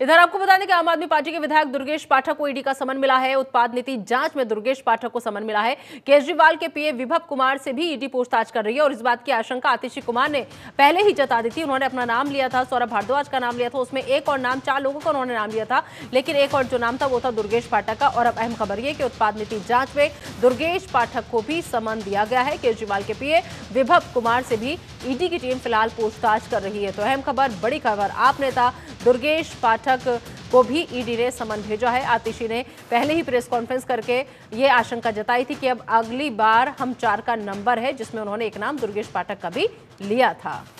इधर आपको बता दें कि आम आदमी पार्टी के विधायक दुर्गेश पाठक को ईडी का समन मिला है। उत्पाद नीति जाँच में दुर्गेश पाठक को समन मिला है। केजरीवाल के पीए विभव कुमार से भी ईडी पूछताछ कर रही है और इस बात की आशंका आतिशी कुमार ने पहले ही जता दी थी। उन्होंने अपना नाम लिया था, सौरभ भारद्वाज का नाम लिया था, उसमें एक और नाम, चार लोगों का उन्होंने नाम लिया था, लेकिन एक और जो नाम था वो था दुर्गेश पाठक का। और अब अहम खबर ये कि उत्पाद नीति जाँच में दुर्गेश पाठक को भी समन दिया गया है। केजरीवाल के पीए विभव कुमार से भी ईडी की टीम फ़िलहाल पूछताछ कर रही है। तो अहम खबर, बड़ी खबर, आप नेता दुर्गेश पाठक को भी ईडी ने समन भेजा है। आतिशी ने पहले ही प्रेस कॉन्फ्रेंस करके ये आशंका जताई थी कि अब अगली बार हम चार का नंबर है, जिसमें उन्होंने एक नाम दुर्गेश पाठक का भी लिया था।